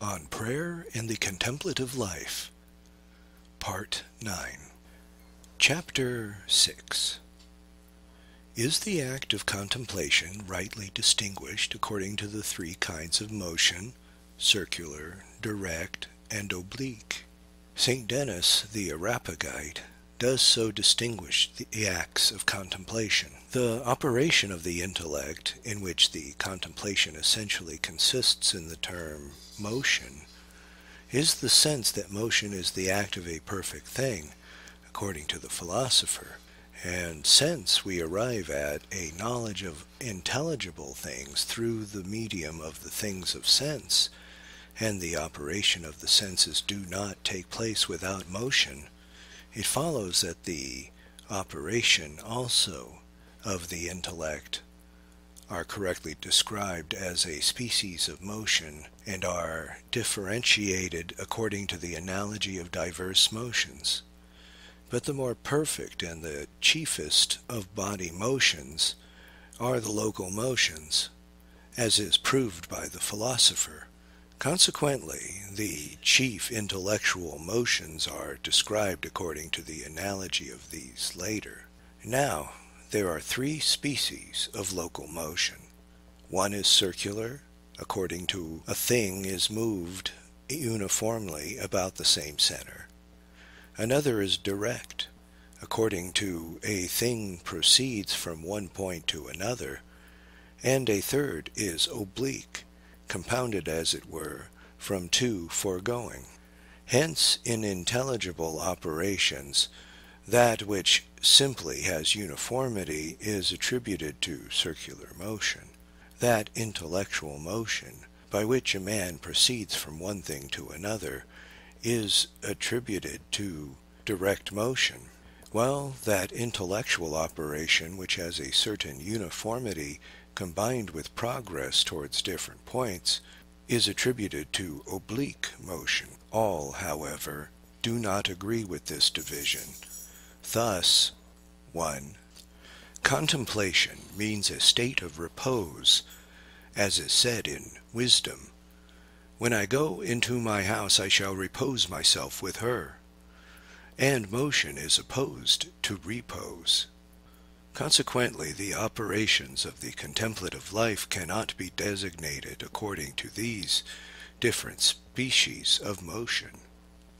on Prayer and the Contemplative Life, Part 9. Chapter 6 Is the act of contemplation rightly distinguished according to the three kinds of motion, circular, direct, and oblique? St. Denis the Areopagite does so distinguish the acts of contemplation. The operation of the intellect, in which the contemplation essentially consists in the term motion, is the sense that motion is the act of a perfect thing, according to the philosopher. And since we arrive at a knowledge of intelligible things through the medium of the things of sense, and the operation of the senses do not take place without motion, it follows that the operation also of the intellect are correctly described as a species of motion and are differentiated according to the analogy of diverse motions. But the more perfect and the chiefest of body motions are the local motions, as is proved by the philosopher. Consequently, the chief intellectual motions are described according to the analogy of these later. Now, there are three species of local motion. One is circular, according to a thing is moved uniformly about the same center. Another is direct, according to a thing proceeds from one point to another. And a third is oblique, compounded as it were from two foregoing. Hence in intelligible operations that which simply has uniformity is attributed to circular motion. That intellectual motion by which a man proceeds from one thing to another is attributed to direct motion, while that intellectual operation which has a certain uniformity combined with progress towards different points, is attributed to oblique motion. All, however, do not agree with this division. Thus, 1. Contemplation means a state of repose, as is said in Wisdom. When I go into my house I shall repose myself with her. And motion is opposed to repose. Consequently, the operations of the contemplative life cannot be designated according to these different species of motion.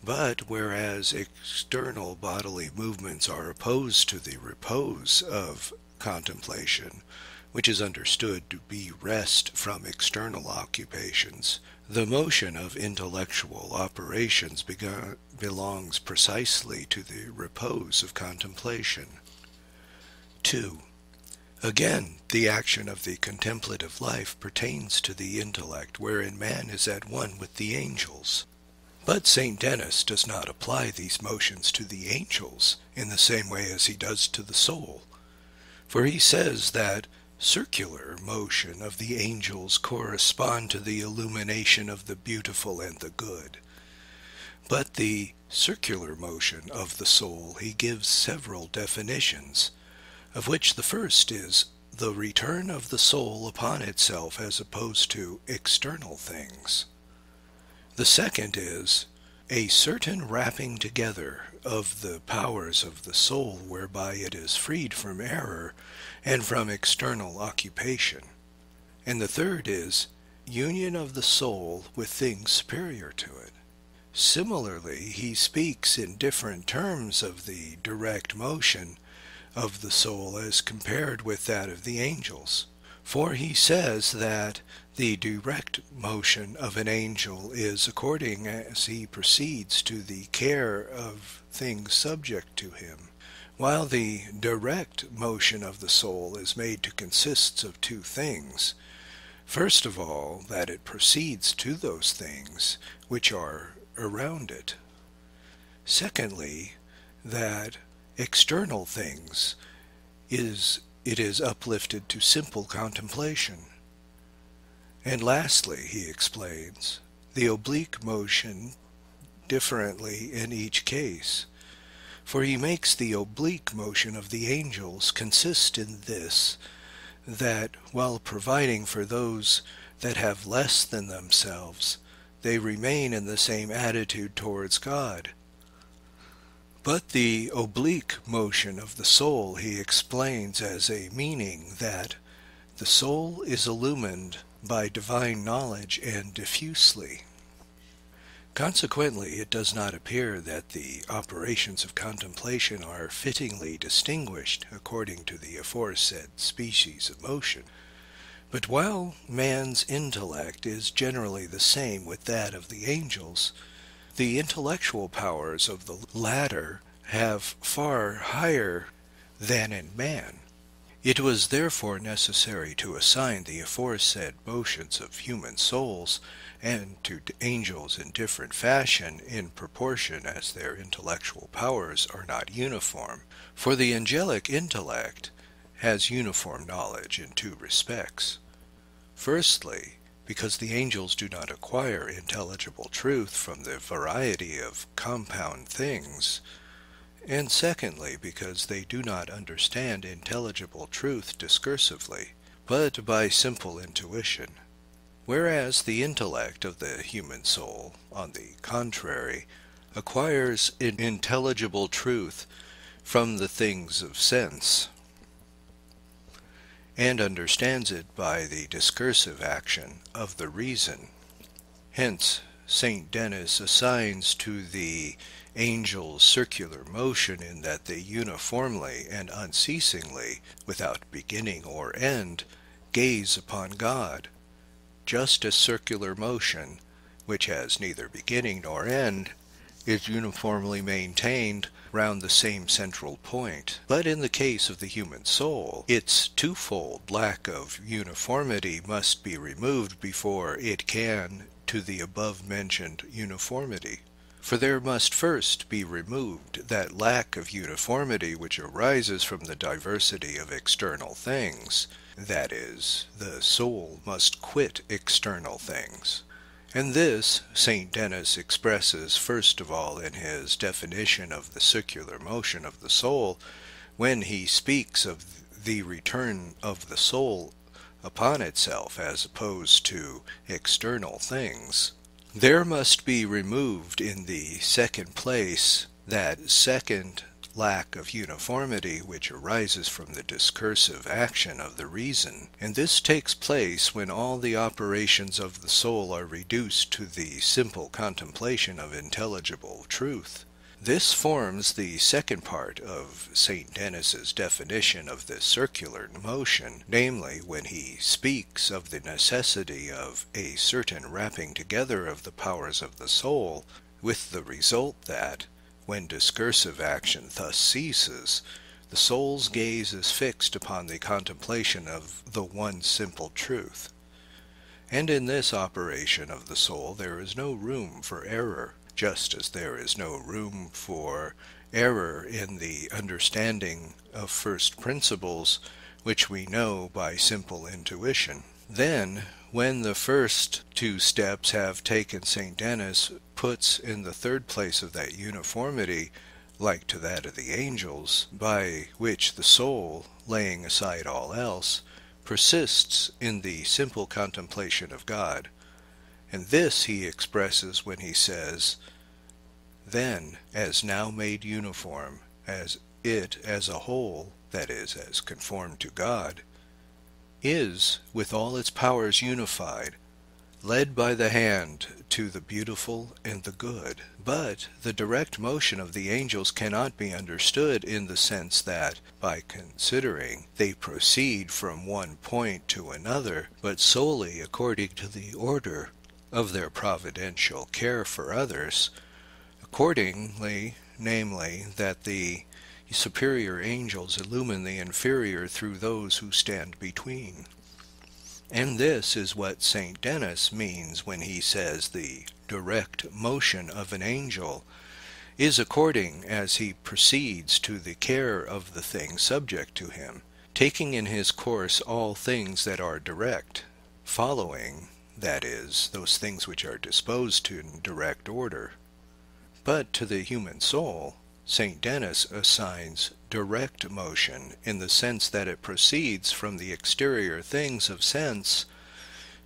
But whereas external bodily movements are opposed to the repose of contemplation, which is understood to be rest from external occupations, the motion of intellectual operations belongs precisely to the repose of contemplation. 2. Again, the action of the contemplative life pertains to the intellect, wherein man is at one with the angels. But St. Denis does not apply these motions to the angels in the same way as he does to the soul, for he says that circular motion of the angels correspond to the illumination of the beautiful and the good. But the circular motion of the soul he gives several definitions, of which the first is the return of the soul upon itself as opposed to external things. The second is a certain wrapping together of the powers of the soul whereby it is freed from error and from external occupation. And the third is union of the soul with things superior to it. Similarly, he speaks in different terms of the direct motion of the soul as compared with that of the angels. For he says that the direct motion of an angel is according as he proceeds to the care of things subject to him, while the direct motion of the soul is made to consist of two things. First of all, that it proceeds to those things which are around it. Secondly, that external things is it is uplifted to simple contemplation. And lastly, he explains, the oblique motion differently in each case. For he makes the oblique motion of the angels consist in this, that while providing for those that have less than themselves, they remain in the same attitude towards God. But the oblique motion of the soul he explains as a meaning that the soul is illumined by divine knowledge and diffusely. Consequently, it does not appear that the operations of contemplation are fittingly distinguished according to the aforesaid species of motion. But while man's intellect is generally the same with that of the angels, the intellectual powers of the latter have far higher than in man. It was therefore necessary to assign the aforesaid motions of human souls and to angels in different fashion in proportion as their intellectual powers are not uniform. For the angelic intellect has uniform knowledge in two respects. Firstly, because the angels do not acquire intelligible truth from the variety of compound things, and secondly, because they do not understand intelligible truth discursively, but by simple intuition. Whereas the intellect of the human soul, on the contrary, acquires intelligible truth from the things of sense, and understands it by the discursive action of the reason. Hence, St. Denis assigns to the angels circular motion in that they uniformly and unceasingly, without beginning or end, gaze upon God, just as circular motion, which has neither beginning nor end, is uniformly maintained round the same central point. But in the case of the human soul, its twofold lack of uniformity must be removed before it can to the above mentioned uniformity. For there must first be removed that lack of uniformity which arises from the diversity of external things, that is, the soul must quit external things. And this St. Denis expresses first of all in his definition of the circular motion of the soul, when he speaks of the return of the soul upon itself as opposed to external things. There must be removed in the second place that second lack of uniformity which arises from the discursive action of the reason, and this takes place when all the operations of the soul are reduced to the simple contemplation of intelligible truth. This forms the second part of St. Denis's definition of the circular motion, namely, when he speaks of the necessity of a certain wrapping together of the powers of the soul, with the result that, when discursive action thus ceases, the soul's gaze is fixed upon the contemplation of the one simple truth. And in this operation of the soul there is no room for error, just as there is no room for error in the understanding of first principles which we know by simple intuition. Then, when the first two steps have taken St. Denis puts in the third place of that uniformity, like to that of the angels, by which the soul, laying aside all else, persists in the simple contemplation of God. And this he expresses when he says, Then, as now made uniform, as it as a whole, that is, as conformed to God, is, with all its powers unified, led by the hand to the beautiful and the good. But the direct motion of the angels cannot be understood in the sense that, by considering, they proceed from one point to another, but solely according to the order of their providential care for others, accordingly, namely, that the superior angels illumine the inferior through those who stand between. And this is what St. Denis means when he says the direct motion of an angel is according as he proceeds to the care of the thing subject to him, taking in his course all things that are direct, following, that is, those things which are disposed to in direct order. But to the human soul, St. Denis assigns direct motion in the sense that it proceeds from the exterior things of sense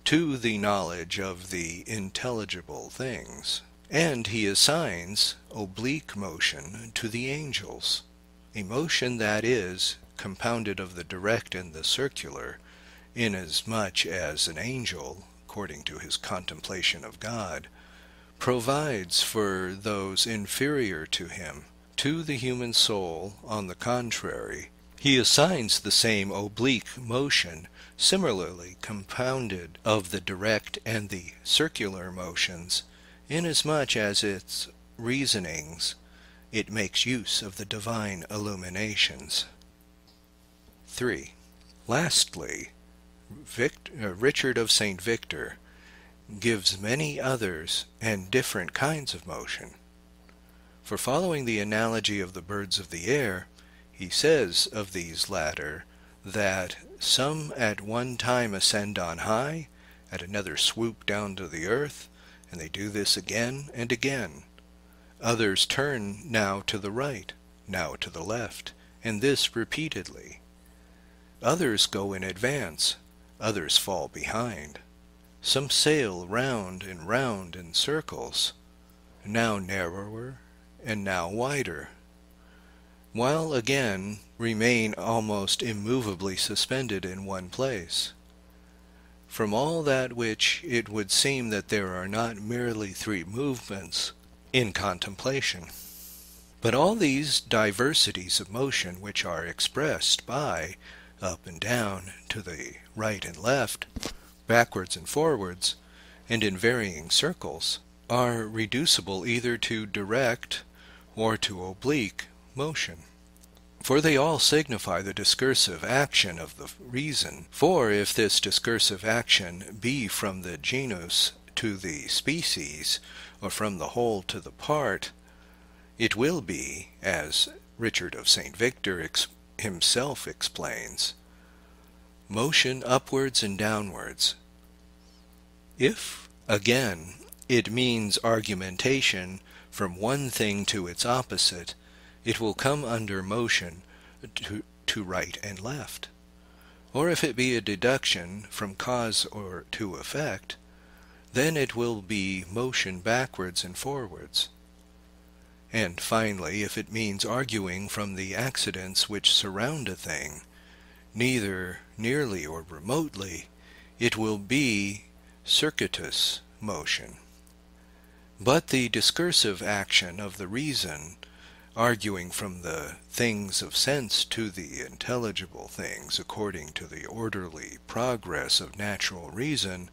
to the knowledge of the intelligible things. And he assigns oblique motion to the angels, a motion that is compounded of the direct and the circular, inasmuch as an angel, according to his contemplation of God, provides for those inferior to him. To the human soul, on the contrary, he assigns the same oblique motion, similarly compounded of the direct and the circular motions, inasmuch as its reasonings it makes use of the divine illuminations. 3. Lastly, Vict- uh, Richard of St. Victor gives many others and different kinds of motion. For following the analogy of the birds of the air, he says of these latter that some at one time ascend on high, at another swoop down to the earth, and they do this again and again. Others turn now to the right, now to the left, and this repeatedly. Others go in advance, others fall behind. Some sail round and round in circles, now narrower and now wider while again remain almost immovably suspended in one place. From all that which it would seem that there are not merely three movements in contemplation, but all these diversities of motion which are expressed by up and down, to the right and left, backwards and forwards, and in varying circles, are reducible either to direct or to oblique motion. For they all signify the discursive action of the reason. For if this discursive action be from the genus to the species, or from the whole to the part, it will be, as Richard of St. Victor ex himself explains, motion upwards and downwards. If, again, it means argumentation from one thing to its opposite, it will come under motion to, to right and left. Or if it be a deduction from cause or to effect, then it will be motion backwards and forwards. And finally, if it means arguing from the accidents which surround a thing, neither nearly or remotely, it will be circuitous motion. But the discursive action of the reason arguing from the things of sense to the intelligible things according to the orderly progress of natural reason,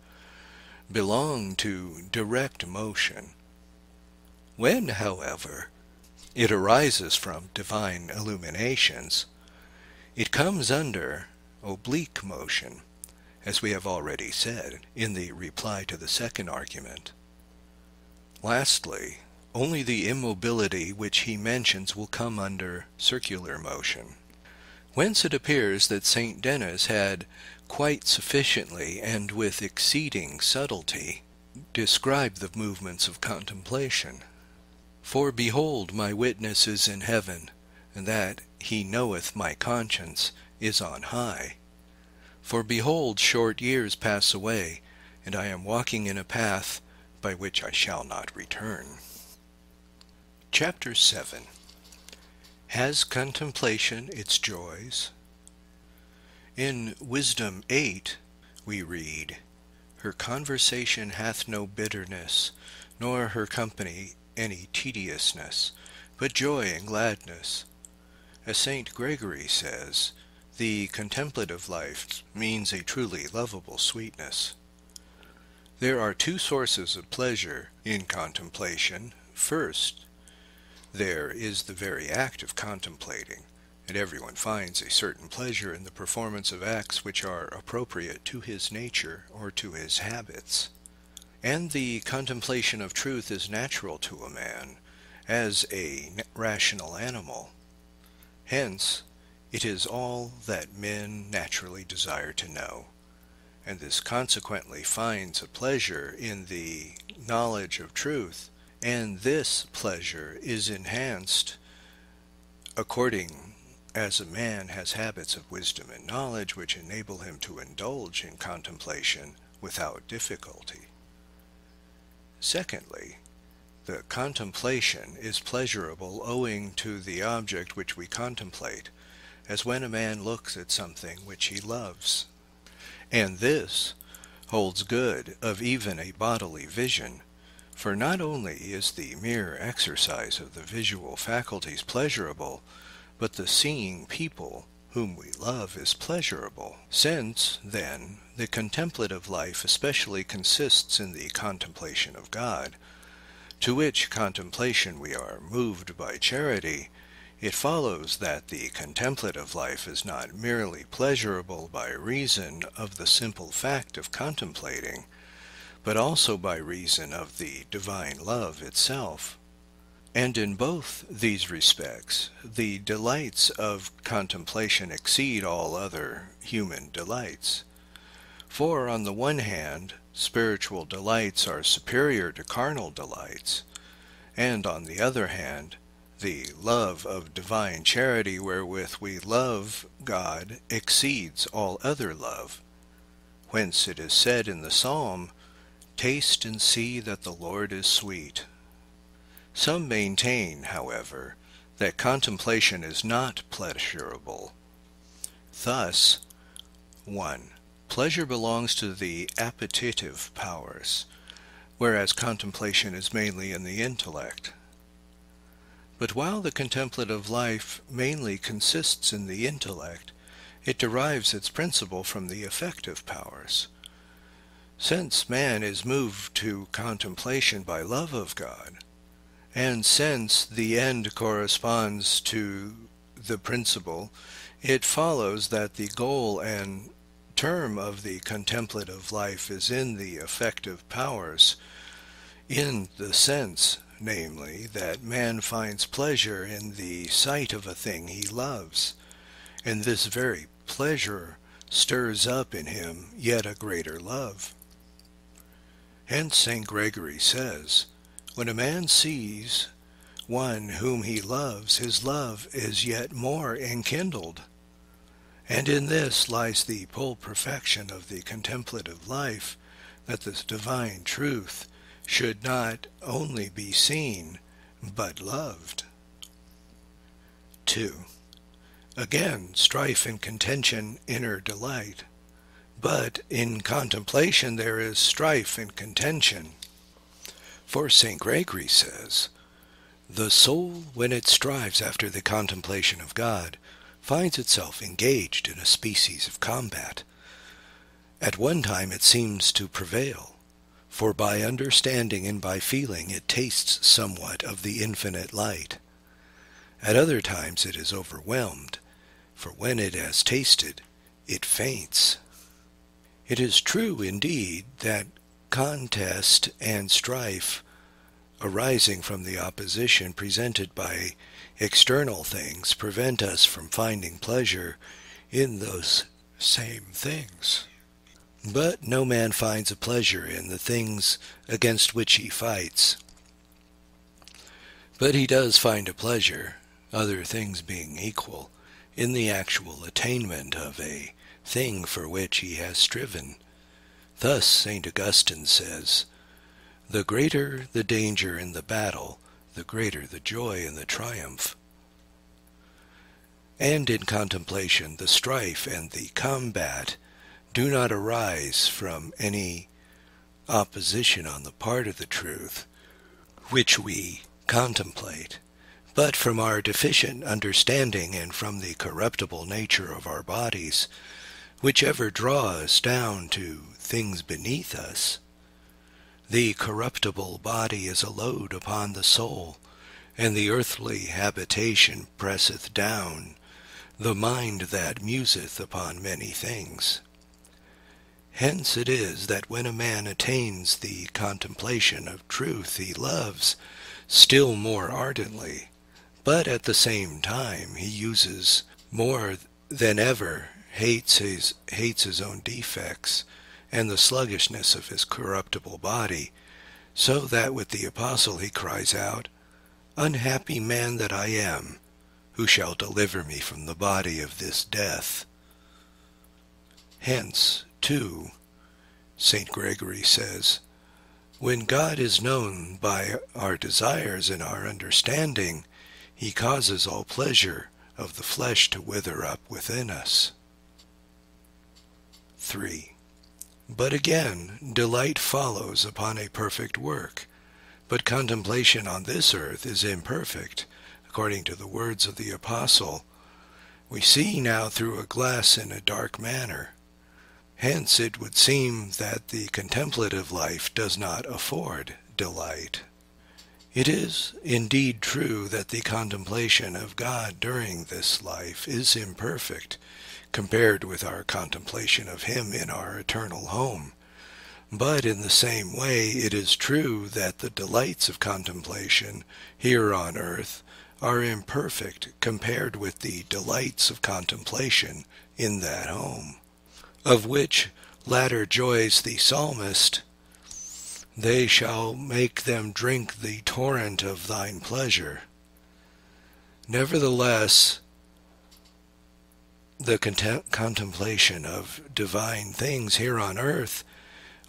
belong to direct motion. When, however, it arises from divine illuminations, it comes under oblique motion, as we have already said in the reply to the second argument. Lastly, only the immobility which he mentions will come under circular motion. Whence it appears that St. Denis had quite sufficiently and with exceeding subtlety described the movements of contemplation. For behold, my witness is in heaven, and that he knoweth my conscience is on high. For behold, short years pass away, and I am walking in a path by which I shall not return. Chapter 7 Has contemplation its joys? In Wisdom 8 we read, Her conversation hath no bitterness, nor her company any tediousness, but joy and gladness. As St. Gregory says, the contemplative life means a truly lovable sweetness. There are two sources of pleasure in contemplation. First, there is the very act of contemplating, and everyone finds a certain pleasure in the performance of acts which are appropriate to his nature or to his habits. And the contemplation of truth is natural to a man, as a rational animal. Hence, it is all that men naturally desire to know, and this consequently finds a pleasure in the knowledge of truth and this pleasure is enhanced according as a man has habits of wisdom and knowledge which enable him to indulge in contemplation without difficulty. Secondly, the contemplation is pleasurable owing to the object which we contemplate, as when a man looks at something which he loves. And this holds good of even a bodily vision, for not only is the mere exercise of the visual faculties pleasurable, but the seeing people whom we love is pleasurable. Since, then, the contemplative life especially consists in the contemplation of God, to which contemplation we are moved by charity, it follows that the contemplative life is not merely pleasurable by reason of the simple fact of contemplating, but also by reason of the divine love itself. And in both these respects, the delights of contemplation exceed all other human delights. For, on the one hand, spiritual delights are superior to carnal delights, and on the other hand, the love of divine charity wherewith we love God exceeds all other love. Whence it is said in the psalm, Taste and see that the Lord is sweet. Some maintain, however, that contemplation is not pleasurable. Thus, 1. Pleasure belongs to the appetitive powers, whereas contemplation is mainly in the intellect. But while the contemplative life mainly consists in the intellect, it derives its principle from the affective powers. Since man is moved to contemplation by love of God, and since the end corresponds to the principle, it follows that the goal and term of the contemplative life is in the affective powers, in the sense namely, that man finds pleasure in the sight of a thing he loves, and this very pleasure stirs up in him yet a greater love. Hence St. Gregory says, When a man sees one whom he loves, his love is yet more enkindled. And in this lies the full perfection of the contemplative life, that this divine truth should not only be seen, but loved. 2. Again, strife and contention inner delight. But in contemplation there is strife and contention. For St. Gregory says, The soul, when it strives after the contemplation of God, finds itself engaged in a species of combat. At one time it seems to prevail, for by understanding and by feeling it tastes somewhat of the infinite light. At other times it is overwhelmed, for when it has tasted, it faints. It is true indeed that contest and strife arising from the opposition presented by external things prevent us from finding pleasure in those same things. But no man finds a pleasure in the things against which he fights. But he does find a pleasure, other things being equal, in the actual attainment of a thing for which he has striven. Thus St. Augustine says, The greater the danger in the battle, the greater the joy in the triumph. And in contemplation, the strife and the combat do not arise from any opposition on the part of the truth which we contemplate, but from our deficient understanding and from the corruptible nature of our bodies, which ever draw us down to things beneath us. The corruptible body is a load upon the soul, and the earthly habitation presseth down the mind that museth upon many things. Hence it is that when a man attains the contemplation of truth he loves still more ardently, but at the same time he uses more than ever hates his, hates his own defects and the sluggishness of his corruptible body, so that with the apostle he cries out, Unhappy man that I am, who shall deliver me from the body of this death? Hence, 2. St. Gregory says, When God is known by our desires and our understanding, he causes all pleasure of the flesh to wither up within us. 3. But again, delight follows upon a perfect work. But contemplation on this earth is imperfect, according to the words of the Apostle. We see now through a glass in a dark manner. Hence it would seem that the contemplative life does not afford delight. It is indeed true that the contemplation of God during this life is imperfect, compared with our contemplation of him in our eternal home. But in the same way it is true that the delights of contemplation here on earth are imperfect compared with the delights of contemplation in that home, of which latter joys the psalmist, they shall make them drink the torrent of thine pleasure. Nevertheless, the contemplation of divine things here on earth,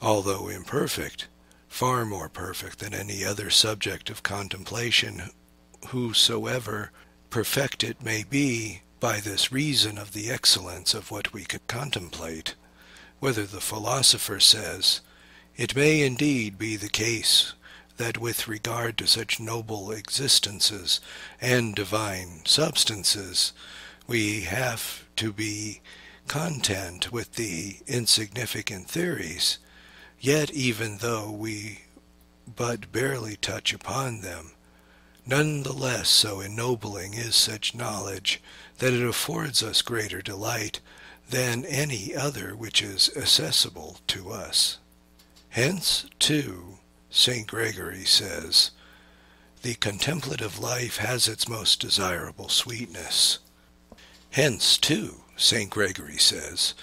although imperfect, far more perfect than any other subject of contemplation, whosoever perfect it may be, by this reason of the excellence of what we can contemplate, whether the philosopher says, It may indeed be the case that with regard to such noble existences and divine substances, we have to be content with the insignificant theories, yet even though we but barely touch upon them, none the less so ennobling is such knowledge that it affords us greater delight than any other which is accessible to us. Hence, too, St. Gregory says, the contemplative life has its most desirable sweetness. Hence, too, St. Gregory says,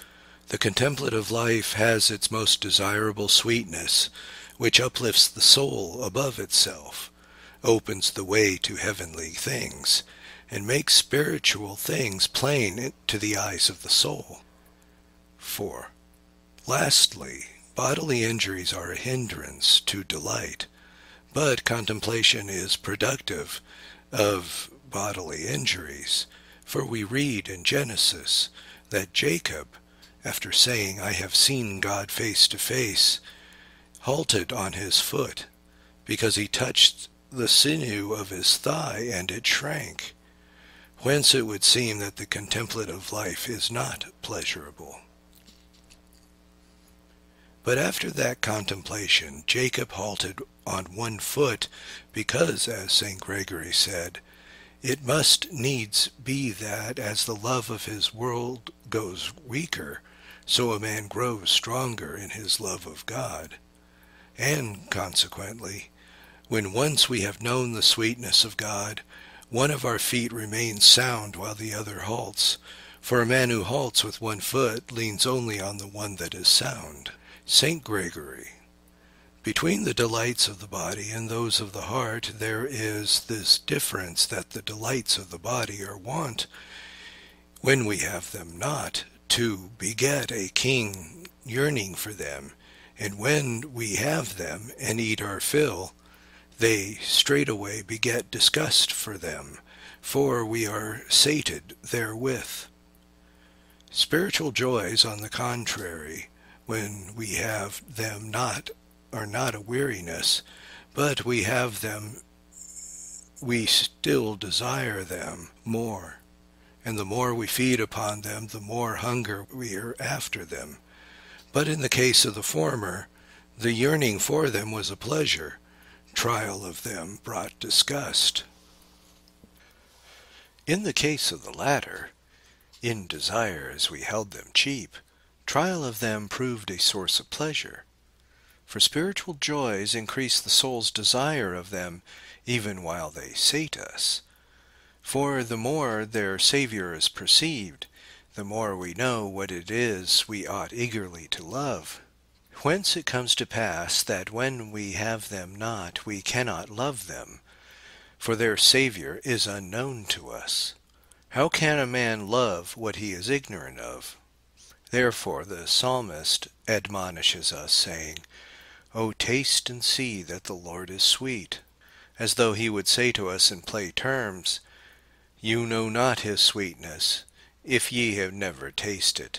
the contemplative life has its most desirable sweetness, which uplifts the soul above itself, opens the way to heavenly things, and make spiritual things plain to the eyes of the soul. 4. Lastly, bodily injuries are a hindrance to delight, but contemplation is productive of bodily injuries for we read in Genesis that Jacob, after saying, I have seen God face to face, halted on his foot, because he touched the sinew of his thigh, and it shrank. Whence it would seem that the contemplative life is not pleasurable. But after that contemplation, Jacob halted on one foot, because, as St. Gregory said, it must needs be that as the love of his world goes weaker, so a man grows stronger in his love of God. And consequently, when once we have known the sweetness of God, one of our feet remains sound while the other halts, for a man who halts with one foot leans only on the one that is sound. St. Gregory between the delights of the body and those of the heart, there is this difference that the delights of the body are wont, when we have them not, to beget a king yearning for them, and when we have them and eat our fill, they straightway beget disgust for them, for we are sated therewith. Spiritual joys, on the contrary, when we have them not are not a weariness, but we have them, we still desire them more. And the more we feed upon them, the more hunger we are after them. But in the case of the former, the yearning for them was a pleasure. Trial of them brought disgust. In the case of the latter, in desire as we held them cheap, trial of them proved a source of pleasure for spiritual joys increase the soul's desire of them even while they sate us. For the more their Saviour is perceived, the more we know what it is we ought eagerly to love. Whence it comes to pass that when we have them not, we cannot love them, for their Saviour is unknown to us. How can a man love what he is ignorant of? Therefore the psalmist admonishes us, saying, O taste and see that the Lord is sweet, as though he would say to us in play terms, You know not his sweetness, if ye have never tasted.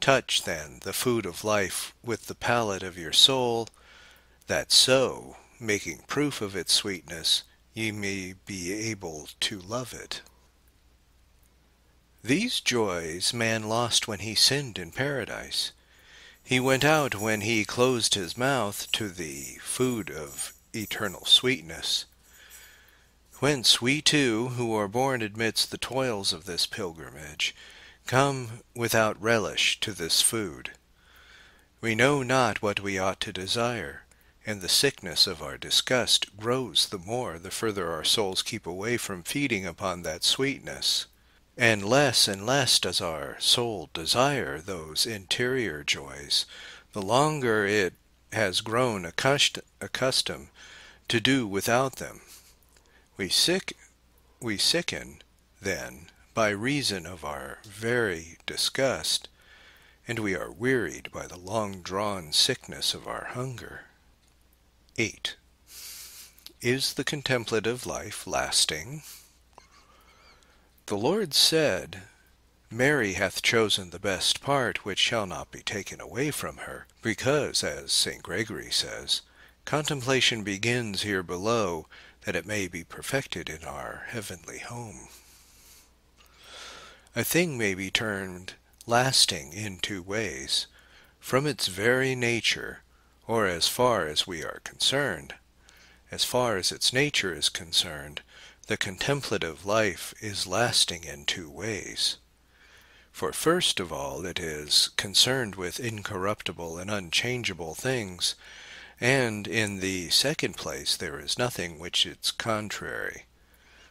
Touch, then, the food of life with the palate of your soul, that so, making proof of its sweetness, ye may be able to love it. These joys man lost when he sinned in paradise. He went out when he closed his mouth to the food of eternal sweetness. Whence we too, who are born amidst the toils of this pilgrimage, come without relish to this food. We know not what we ought to desire, and the sickness of our disgust grows the more the further our souls keep away from feeding upon that sweetness. And less and less does our soul desire those interior joys, the longer it has grown accustomed to do without them. We sick, we sicken, then, by reason of our very disgust, and we are wearied by the long-drawn sickness of our hunger. 8. Is the contemplative life lasting? The Lord said, Mary hath chosen the best part which shall not be taken away from her, because, as St. Gregory says, contemplation begins here below, that it may be perfected in our heavenly home. A thing may be termed lasting in two ways, from its very nature, or as far as we are concerned. As far as its nature is concerned, the contemplative life is lasting in two ways. For first of all it is concerned with incorruptible and unchangeable things, and in the second place there is nothing which is contrary.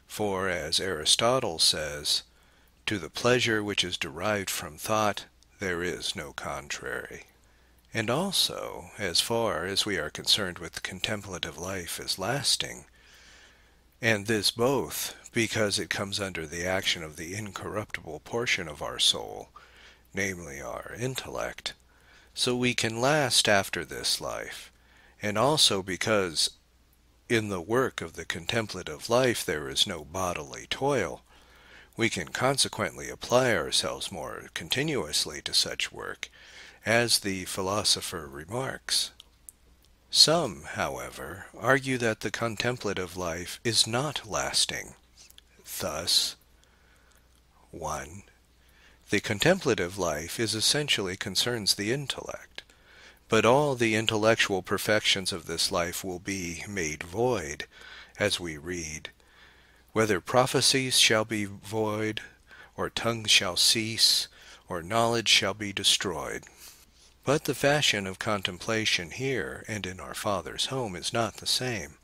For, as Aristotle says, to the pleasure which is derived from thought there is no contrary. And also, as far as we are concerned with contemplative life as lasting, and this both because it comes under the action of the incorruptible portion of our soul, namely our intellect, so we can last after this life, and also because in the work of the contemplative life there is no bodily toil, we can consequently apply ourselves more continuously to such work, as the philosopher remarks. Some, however, argue that the contemplative life is not lasting. Thus, 1. The contemplative life is essentially concerns the intellect, but all the intellectual perfections of this life will be made void, as we read, whether prophecies shall be void, or tongues shall cease, or knowledge shall be destroyed. But the fashion of contemplation here and in our Father's home is not the same,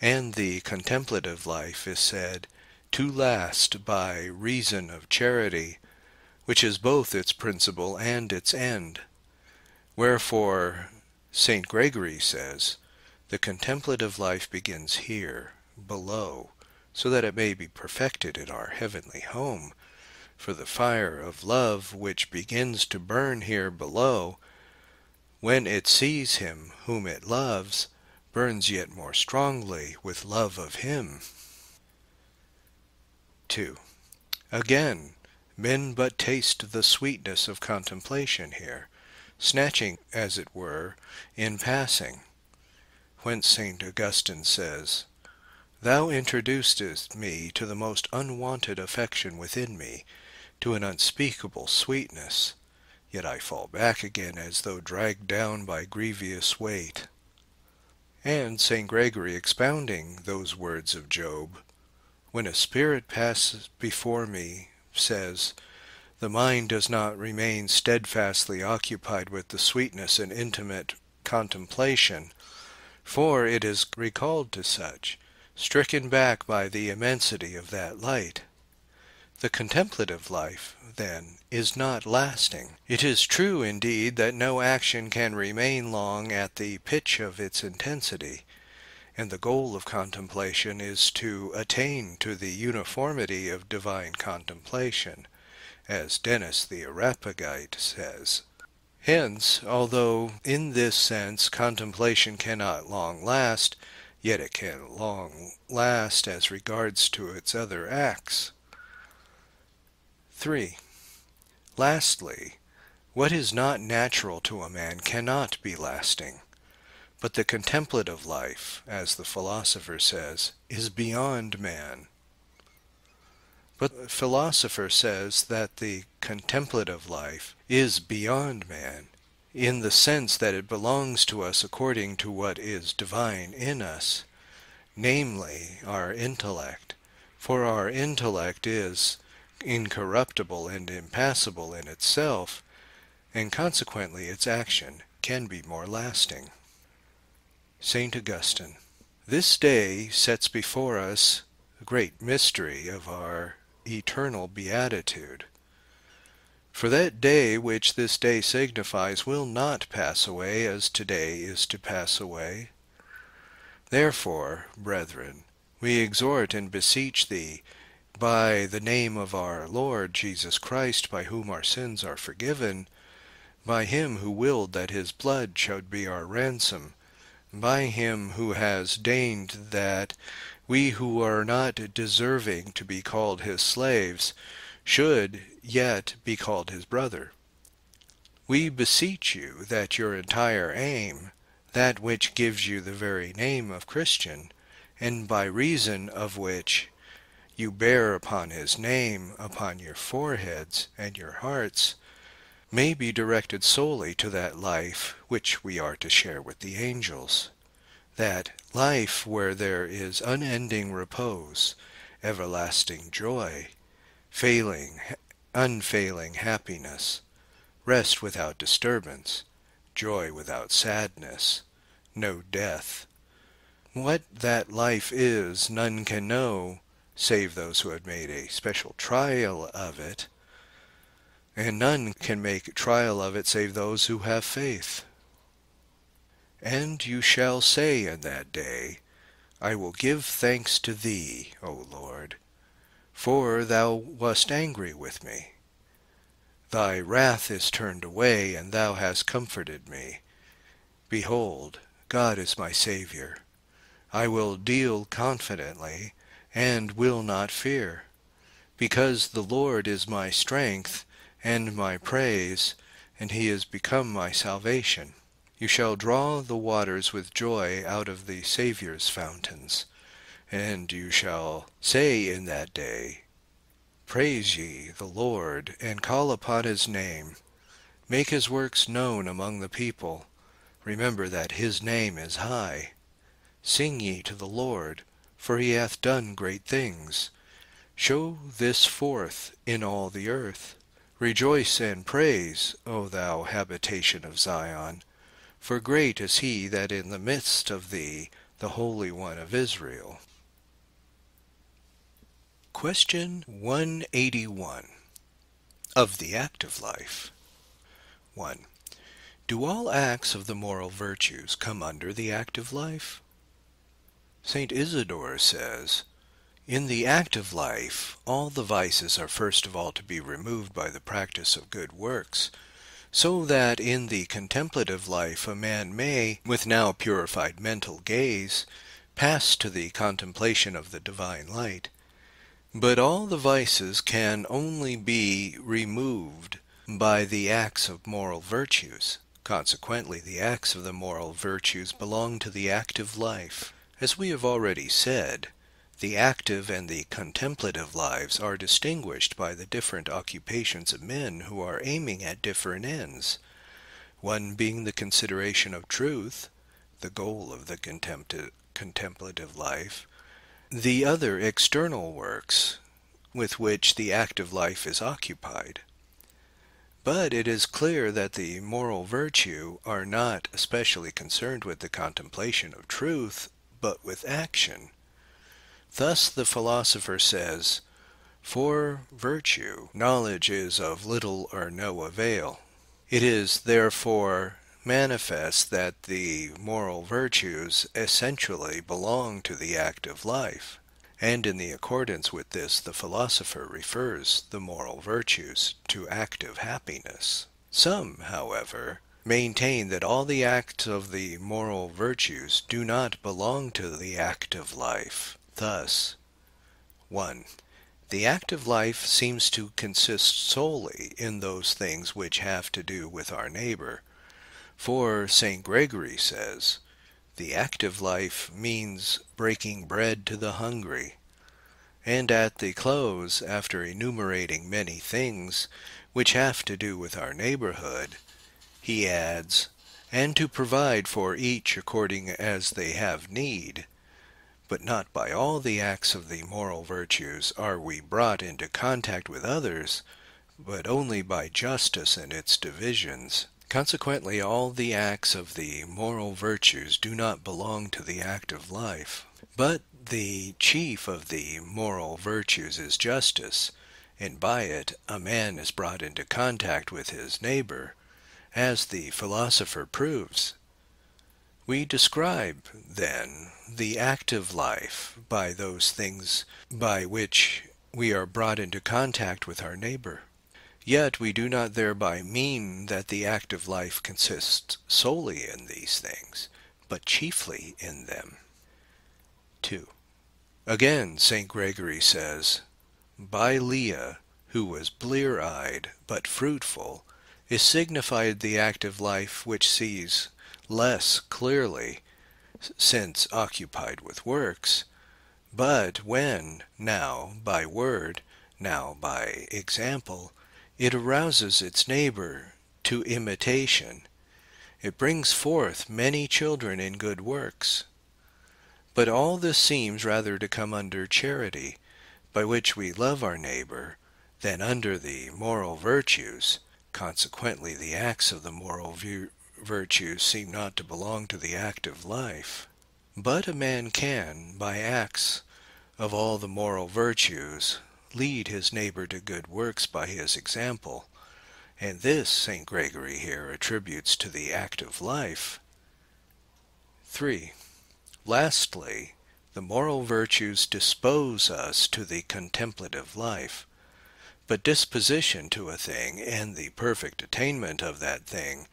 and the contemplative life is said to last by reason of charity, which is both its principle and its end. Wherefore, St. Gregory says, the contemplative life begins here, below, so that it may be perfected in our heavenly home. For the fire of love which begins to burn here below when it sees him whom it loves, burns yet more strongly with love of him. 2. Again, men but taste the sweetness of contemplation here, snatching, as it were, in passing. Whence St. Augustine says, Thou introducest me to the most unwonted affection within me, to an unspeakable sweetness, yet I fall back again as though dragged down by grievous weight. And St. Gregory expounding those words of Job, when a spirit passes before me, says, the mind does not remain steadfastly occupied with the sweetness and intimate contemplation, for it is recalled to such, stricken back by the immensity of that light. The contemplative life, then, is not lasting. It is true, indeed, that no action can remain long at the pitch of its intensity, and the goal of contemplation is to attain to the uniformity of divine contemplation, as Denis the Areopagite says. Hence, although in this sense contemplation cannot long last, yet it can long last as regards to its other acts. 3. Lastly, what is not natural to a man cannot be lasting. But the contemplative life, as the philosopher says, is beyond man. But the philosopher says that the contemplative life is beyond man, in the sense that it belongs to us according to what is divine in us, namely our intellect. For our intellect is incorruptible and impassible in itself, and consequently its action can be more lasting. St. Augustine. This day sets before us a great mystery of our eternal beatitude. For that day which this day signifies will not pass away as today is to pass away. Therefore, brethren, we exhort and beseech thee, by the name of our Lord Jesus Christ, by whom our sins are forgiven, by him who willed that his blood should be our ransom, by him who has deigned that we who are not deserving to be called his slaves should yet be called his brother. We beseech you that your entire aim, that which gives you the very name of Christian, and by reason of which you bear upon his name upon your foreheads and your hearts, may be directed solely to that life which we are to share with the angels, that life where there is unending repose, everlasting joy, failing, unfailing happiness, rest without disturbance, joy without sadness, no death. What that life is none can know save those who have made a special trial of it, and none can make trial of it save those who have faith. And you shall say in that day, I will give thanks to thee, O Lord, for thou wast angry with me. Thy wrath is turned away, and thou hast comforted me. Behold, God is my Saviour. I will deal confidently, and will not fear, because the Lord is my strength, and my praise, and he is become my salvation. You shall draw the waters with joy out of the Saviour's fountains, and you shall say in that day, Praise ye the Lord, and call upon his name. Make his works known among the people. Remember that his name is high. Sing ye to the Lord, for he hath done great things. Show this forth in all the earth. Rejoice and praise, O thou habitation of Zion, for great is he that in the midst of thee, the Holy One of Israel. Question 181 Of the Active Life 1. Do all acts of the moral virtues come under the active life? St. Isidore says, in the active life, all the vices are first of all to be removed by the practice of good works, so that in the contemplative life a man may, with now purified mental gaze, pass to the contemplation of the divine light. But all the vices can only be removed by the acts of moral virtues. Consequently, the acts of the moral virtues belong to the active life. As we have already said, the active and the contemplative lives are distinguished by the different occupations of men who are aiming at different ends, one being the consideration of truth, the goal of the contemplative life, the other external works with which the active life is occupied. But it is clear that the moral virtue are not especially concerned with the contemplation of truth, but with action Thus the philosopher says, For virtue, knowledge is of little or no avail. It is therefore manifest that the moral virtues essentially belong to the active life. and in the accordance with this the philosopher refers the moral virtues to active happiness. Some, however, maintain that all the acts of the moral virtues do not belong to the active life. Thus, 1. The active life seems to consist solely in those things which have to do with our neighbor. For St. Gregory says, the active life means breaking bread to the hungry. And at the close, after enumerating many things which have to do with our neighborhood, he adds, and to provide for each according as they have need. But not by all the acts of the moral virtues are we brought into contact with others, but only by justice and its divisions. Consequently, all the acts of the moral virtues do not belong to the active life. But the chief of the moral virtues is justice, and by it a man is brought into contact with his neighbor, as the philosopher proves. We describe, then, the active life by those things by which we are brought into contact with our neighbor. Yet we do not thereby mean that the active life consists solely in these things, but chiefly in them. 2. Again, St. Gregory says, By Leah, who was blear-eyed but fruitful, is signified the active life which sees less clearly, since occupied with works, but when, now by word, now by example, it arouses its neighbor to imitation. It brings forth many children in good works. But all this seems rather to come under charity, by which we love our neighbor, than under the moral virtues. Consequently, the acts of the moral virtues seem not to belong to the active life. But a man can, by acts of all the moral virtues, lead his neighbor to good works by his example, and this St. Gregory here attributes to the active life. 3. Lastly, the moral virtues dispose us to the contemplative life, but disposition to a thing and the perfect attainment of that thing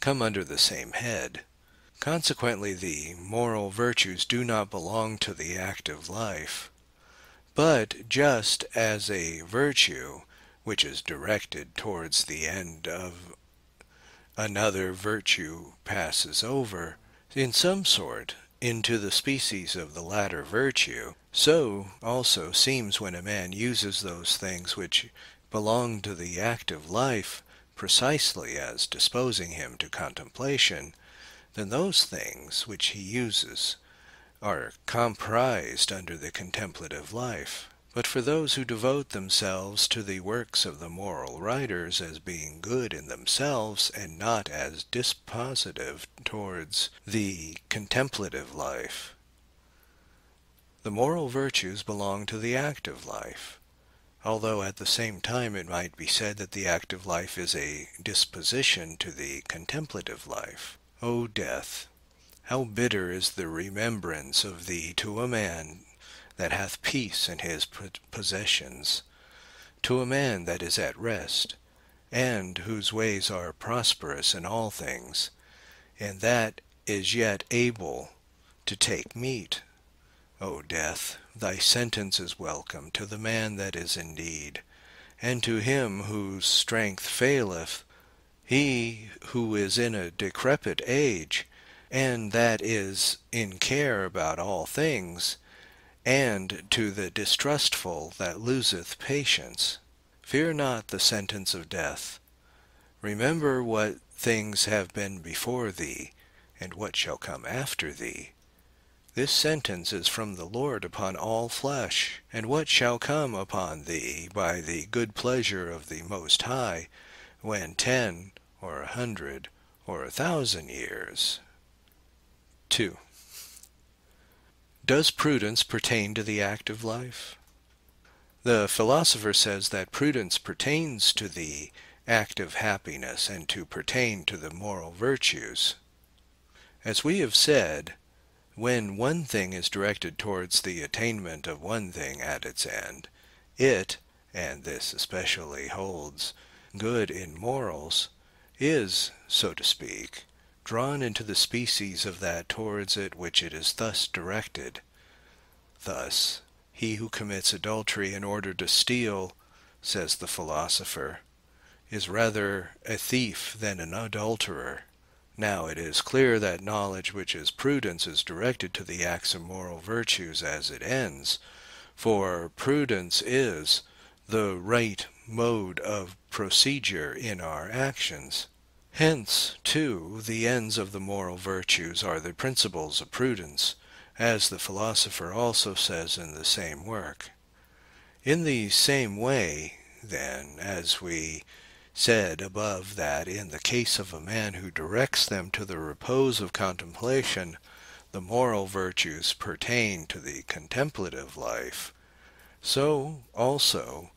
come under the same head. Consequently, the moral virtues do not belong to the active life. But just as a virtue which is directed towards the end of another virtue passes over, in some sort, into the species of the latter virtue, so also seems when a man uses those things which belong to the active life precisely as disposing him to contemplation, then those things which he uses are comprised under the contemplative life. But for those who devote themselves to the works of the moral writers as being good in themselves and not as dispositive towards the contemplative life, the moral virtues belong to the active life, although at the same time it might be said that the active life is a disposition to the contemplative life. O death, how bitter is the remembrance of thee to a man that hath peace in his possessions, to a man that is at rest, and whose ways are prosperous in all things, and that is yet able to take meat. O death, thy sentence is welcome to the man that is in need, and to him whose strength faileth, he who is in a decrepit age, and that is in care about all things, and to the distrustful that loseth patience. Fear not the sentence of death. Remember what things have been before thee, and what shall come after thee. This sentence is from the Lord upon all flesh, and what shall come upon thee by the good pleasure of the Most High, when ten, or a hundred, or a thousand years 2. Does prudence pertain to the active life? The philosopher says that prudence pertains to the active happiness and to pertain to the moral virtues. As we have said, when one thing is directed towards the attainment of one thing at its end, it, and this especially holds good in morals, is, so to speak, drawn into the species of that towards it which it is thus directed. Thus, he who commits adultery in order to steal, says the philosopher, is rather a thief than an adulterer. Now it is clear that knowledge which is prudence is directed to the acts of moral virtues as it ends, for prudence is the right mode of procedure in our actions. Hence, too, the ends of the moral virtues are the principles of prudence, as the philosopher also says in the same work. In the same way, then, as we said above that in the case of a man who directs them to the repose of contemplation, the moral virtues pertain to the contemplative life, so also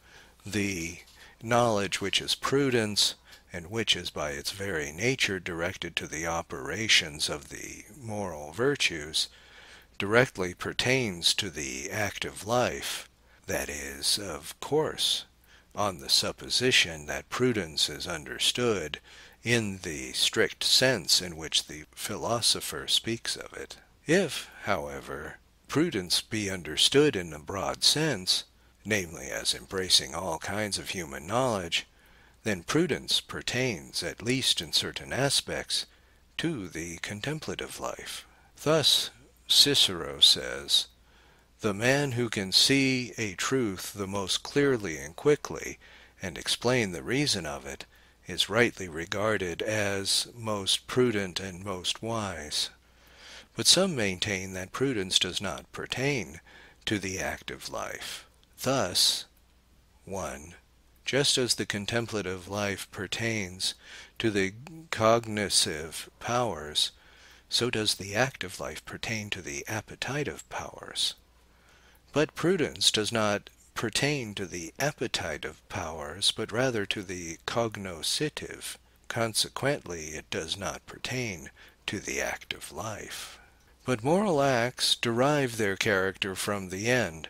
the knowledge which is prudence and which is by its very nature directed to the operations of the moral virtues, directly pertains to the active life, that is, of course, on the supposition that prudence is understood in the strict sense in which the philosopher speaks of it. If, however, prudence be understood in a broad sense, namely as embracing all kinds of human knowledge, then prudence pertains, at least in certain aspects, to the contemplative life. Thus Cicero says, The man who can see a truth the most clearly and quickly, and explain the reason of it, is rightly regarded as most prudent and most wise. But some maintain that prudence does not pertain to the active life. Thus, 1 just as the contemplative life pertains to the cognitive powers, so does the active life pertain to the appetitive powers. But prudence does not pertain to the appetitive powers, but rather to the cognoscitive. Consequently, it does not pertain to the active life. But moral acts derive their character from the end,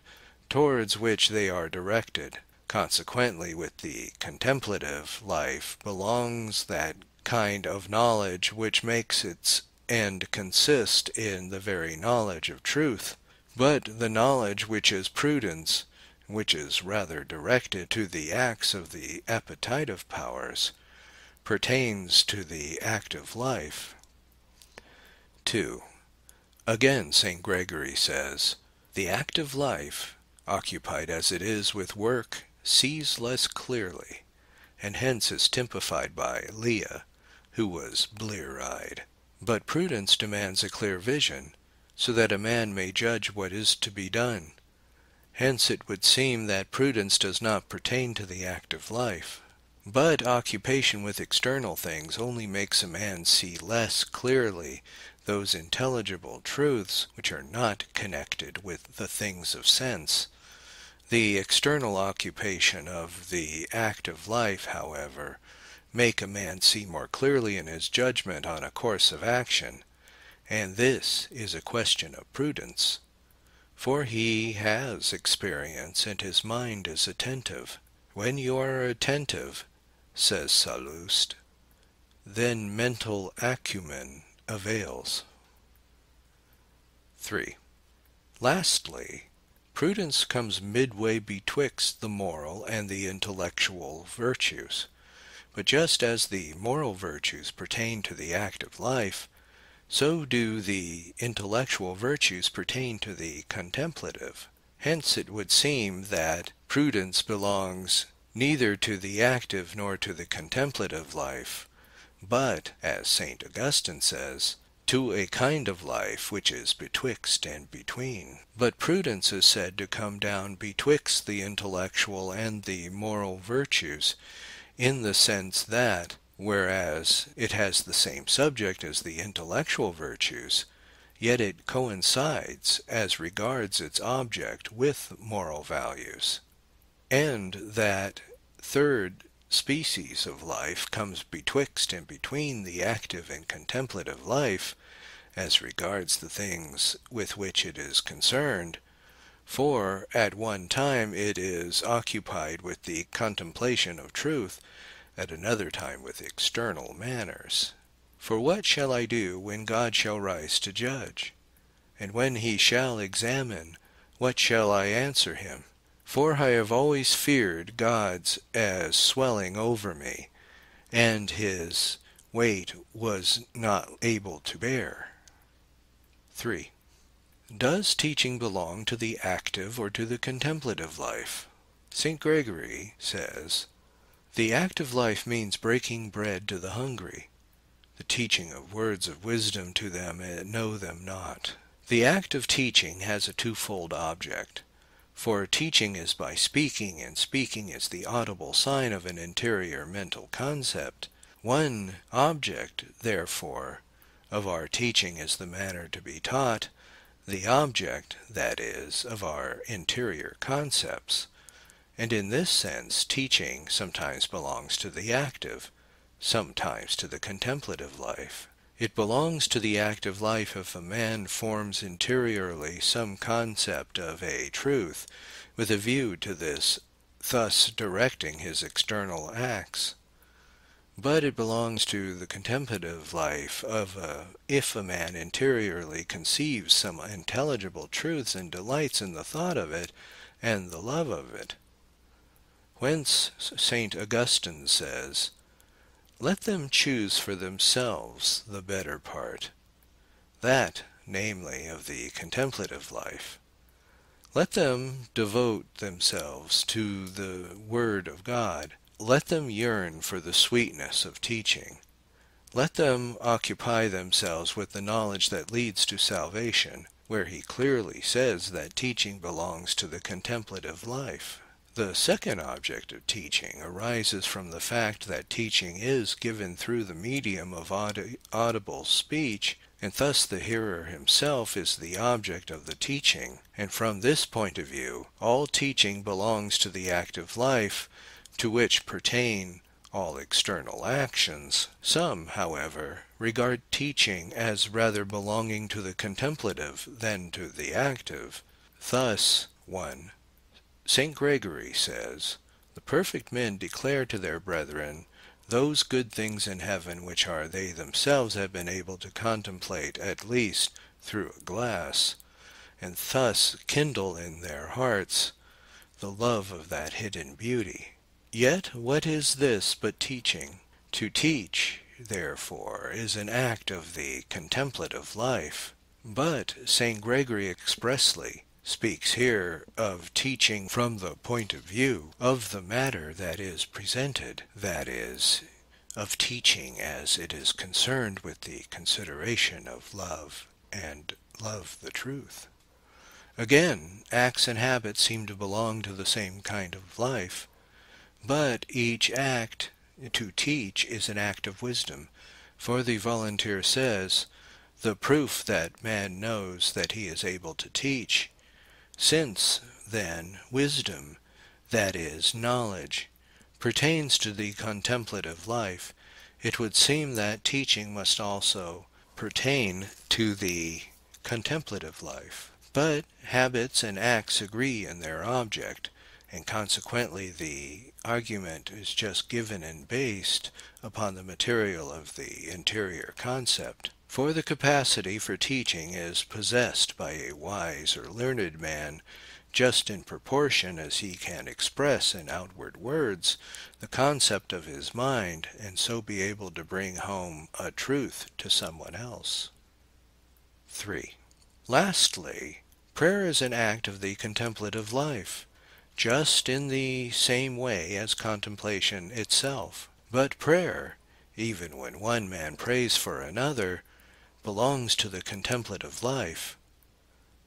towards which they are directed. Consequently, with the contemplative life belongs that kind of knowledge which makes its end consist in the very knowledge of truth. But the knowledge which is prudence, which is rather directed to the acts of the appetitive powers, pertains to the active life. 2. Again, St. Gregory says, The active life, occupied as it is with work sees less clearly, and hence is typified by Leah, who was blear-eyed. But prudence demands a clear vision, so that a man may judge what is to be done. Hence it would seem that prudence does not pertain to the active life. But occupation with external things only makes a man see less clearly those intelligible truths which are not connected with the things of sense, the external occupation of the active life, however, make a man see more clearly in his judgment on a course of action, and this is a question of prudence. For he has experience, and his mind is attentive. When you are attentive, says Sallust, then mental acumen avails. 3. Lastly, Prudence comes midway betwixt the moral and the intellectual virtues. But just as the moral virtues pertain to the active life, so do the intellectual virtues pertain to the contemplative. Hence it would seem that prudence belongs neither to the active nor to the contemplative life, but, as St. Augustine says, to a kind of life which is betwixt and between. But prudence is said to come down betwixt the intellectual and the moral virtues, in the sense that, whereas it has the same subject as the intellectual virtues, yet it coincides as regards its object with moral values. And that third species of life comes betwixt and between the active and contemplative life, as regards the things with which it is concerned, for at one time it is occupied with the contemplation of truth, at another time with external manners. For what shall I do when God shall rise to judge? And when he shall examine, what shall I answer him? For I have always feared God's as swelling over me, and his weight was not able to bear. 3. Does teaching belong to the active or to the contemplative life? St. Gregory says, The active life means breaking bread to the hungry, the teaching of words of wisdom to them and know them not. The act of teaching has a twofold object. For teaching is by speaking, and speaking is the audible sign of an interior mental concept. One object, therefore, of our teaching is the manner to be taught, the object, that is, of our interior concepts. And in this sense, teaching sometimes belongs to the active, sometimes to the contemplative life. It belongs to the active life if a man forms interiorly some concept of a truth with a view to this, thus directing his external acts. But it belongs to the contemplative life of a, if a man interiorly conceives some intelligible truths and delights in the thought of it and the love of it. Whence St. Augustine says, let them choose for themselves the better part, that, namely, of the contemplative life. Let them devote themselves to the Word of God. Let them yearn for the sweetness of teaching. Let them occupy themselves with the knowledge that leads to salvation, where he clearly says that teaching belongs to the contemplative life. The second object of teaching arises from the fact that teaching is given through the medium of audi audible speech, and thus the hearer himself is the object of the teaching. And from this point of view, all teaching belongs to the active life, to which pertain all external actions. Some, however, regard teaching as rather belonging to the contemplative than to the active. Thus, 1. St. Gregory says, The perfect men declare to their brethren those good things in heaven which are they themselves have been able to contemplate at least through a glass, and thus kindle in their hearts the love of that hidden beauty. Yet what is this but teaching? To teach, therefore, is an act of the contemplative life. But St. Gregory expressly speaks here of teaching from the point of view of the matter that is presented, that is, of teaching as it is concerned with the consideration of love and love the truth. Again, acts and habits seem to belong to the same kind of life, but each act to teach is an act of wisdom, for the volunteer says, the proof that man knows that he is able to teach since, then, wisdom, that is, knowledge, pertains to the contemplative life, it would seem that teaching must also pertain to the contemplative life. But habits and acts agree in their object, and consequently the argument is just given and based upon the material of the interior concept. For the capacity for teaching is possessed by a wise or learned man just in proportion as he can express in outward words the concept of his mind and so be able to bring home a truth to someone else. 3. Lastly, prayer is an act of the contemplative life, just in the same way as contemplation itself. But prayer, even when one man prays for another, belongs to the contemplative life.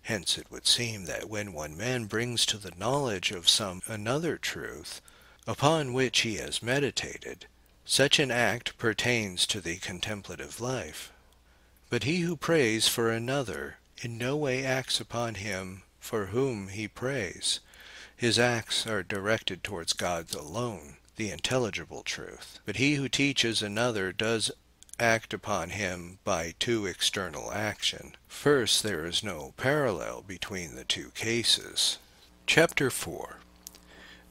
Hence it would seem that when one man brings to the knowledge of some another truth, upon which he has meditated, such an act pertains to the contemplative life. But he who prays for another in no way acts upon him for whom he prays. His acts are directed towards God alone, the intelligible truth. But he who teaches another does act upon him by two external action. First, there is no parallel between the two cases. Chapter 4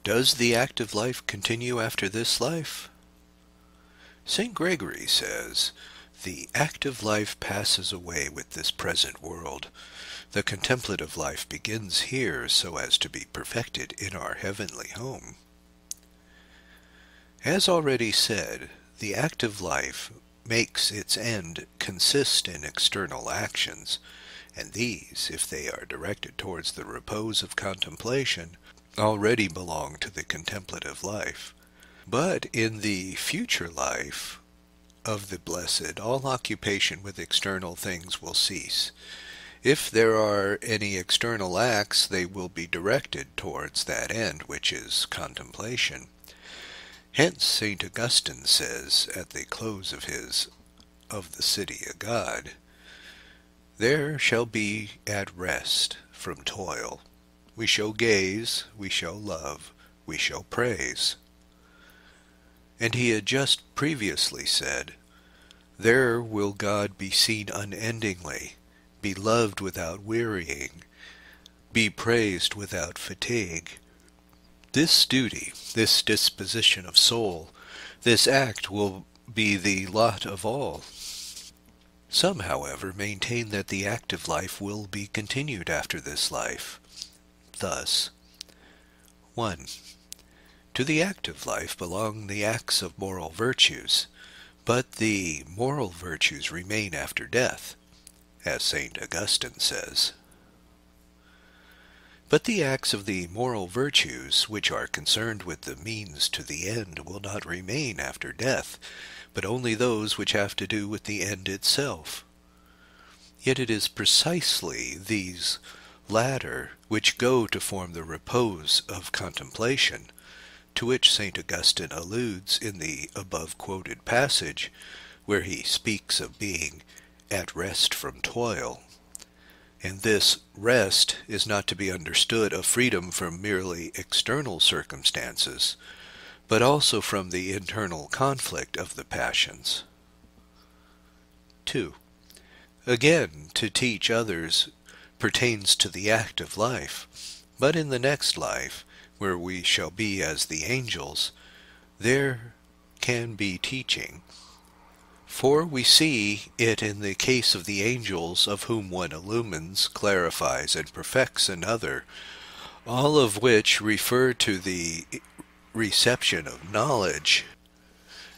Does the active life continue after this life? St. Gregory says, The active life passes away with this present world. The contemplative life begins here so as to be perfected in our heavenly home. As already said, the active life makes its end consist in external actions, and these, if they are directed towards the repose of contemplation, already belong to the contemplative life. But in the future life of the blessed, all occupation with external things will cease. If there are any external acts, they will be directed towards that end, which is contemplation. Hence St. Augustine says at the close of his Of the City of God, There shall be at rest from toil. We shall gaze, we shall love, we shall praise. And he had just previously said, There will God be seen unendingly, be loved without wearying, be praised without fatigue. This duty, this disposition of soul, this act will be the lot of all. Some, however, maintain that the active life will be continued after this life. Thus, 1. To the active life belong the acts of moral virtues, but the moral virtues remain after death, as St. Augustine says. But the acts of the moral virtues, which are concerned with the means to the end, will not remain after death, but only those which have to do with the end itself. Yet it is precisely these latter which go to form the repose of contemplation, to which St. Augustine alludes in the above quoted passage, where he speaks of being at rest from toil. And this rest is not to be understood a freedom from merely external circumstances, but also from the internal conflict of the passions. 2. Again, to teach others pertains to the active life, but in the next life, where we shall be as the angels, there can be teaching. For we see it in the case of the angels, of whom one illumines, clarifies, and perfects another, all of which refer to the reception of knowledge,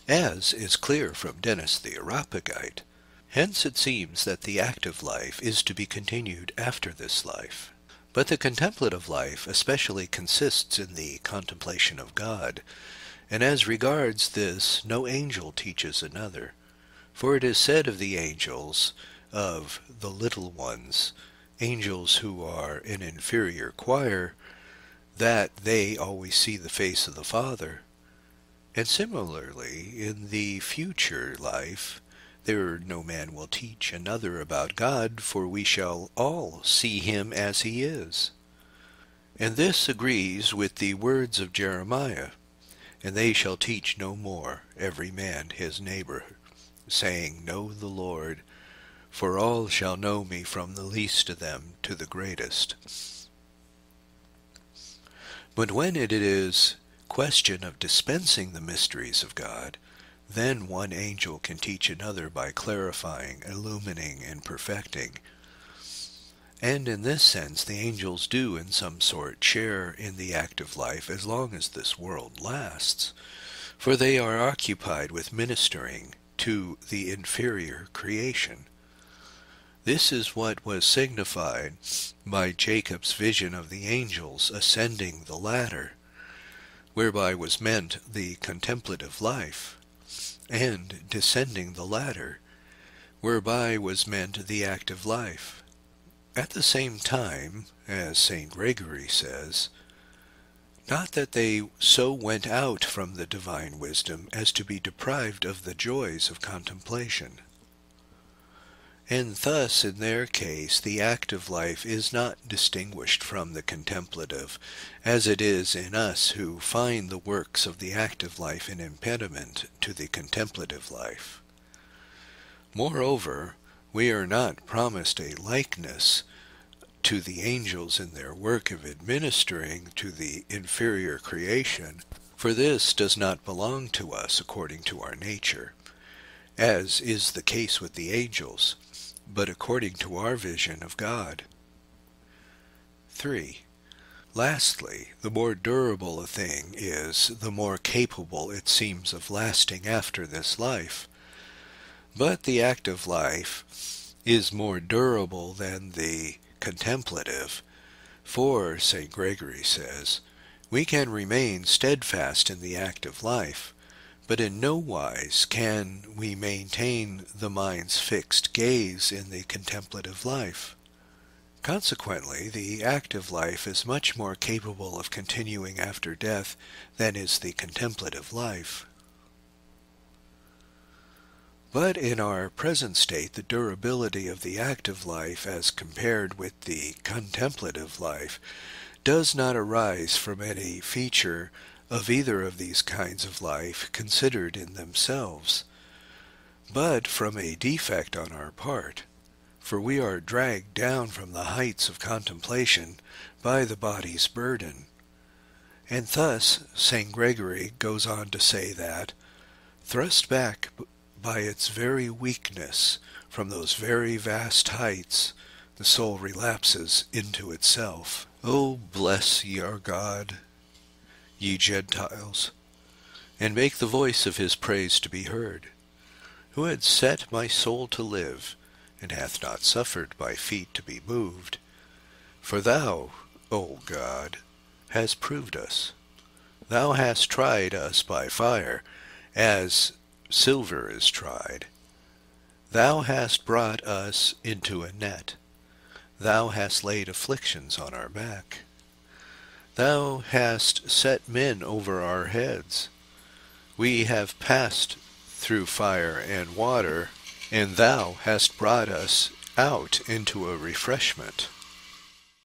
as is clear from Denis the Areopagite. Hence it seems that the active life is to be continued after this life. But the contemplative life especially consists in the contemplation of God, and as regards this no angel teaches another. For it is said of the angels, of the little ones, angels who are an inferior choir, that they always see the face of the Father. And similarly, in the future life, there no man will teach another about God, for we shall all see him as he is. And this agrees with the words of Jeremiah, And they shall teach no more every man his neighbor, saying, Know the Lord, for all shall know me from the least of them to the greatest. But when it is question of dispensing the mysteries of God, then one angel can teach another by clarifying, illumining, and perfecting. And in this sense, the angels do, in some sort, share in the active life as long as this world lasts, for they are occupied with ministering to the inferior creation. This is what was signified by Jacob's vision of the angels ascending the ladder, whereby was meant the contemplative life and descending the ladder, whereby was meant the active life. At the same time, as St. Gregory says, not that they so went out from the divine wisdom as to be deprived of the joys of contemplation. And thus, in their case, the active life is not distinguished from the contemplative, as it is in us who find the works of the active life an impediment to the contemplative life. Moreover, we are not promised a likeness to the angels in their work of administering to the inferior creation, for this does not belong to us according to our nature, as is the case with the angels, but according to our vision of God. 3. Lastly, the more durable a thing is, the more capable it seems of lasting after this life. But the active life is more durable than the contemplative, for, St. Gregory says, we can remain steadfast in the active life, but in no wise can we maintain the mind's fixed gaze in the contemplative life. Consequently, the active life is much more capable of continuing after death than is the contemplative life. But in our present state, the durability of the active life as compared with the contemplative life does not arise from any feature of either of these kinds of life considered in themselves, but from a defect on our part for we are dragged down from the heights of contemplation by the body's burden. And thus, St. Gregory goes on to say that, thrust back by its very weakness from those very vast heights, the soul relapses into itself. O bless ye our God, ye Gentiles, and make the voice of his praise to be heard, who had set my soul to live, and hath not suffered my feet to be moved. For thou, O God, hast proved us. Thou hast tried us by fire, as silver is tried. Thou hast brought us into a net. Thou hast laid afflictions on our back. Thou hast set men over our heads. We have passed through fire and water, and thou hast brought us out into a refreshment.